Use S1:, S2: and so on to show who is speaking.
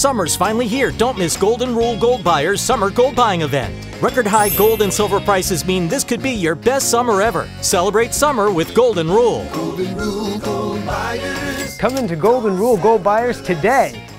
S1: Summer's finally here. Don't miss Golden Rule Gold Buyers Summer Gold Buying Event. Record high gold and silver prices mean this could be your best summer ever. Celebrate summer with Golden Rule.
S2: Come into Golden Rule Gold Buyers today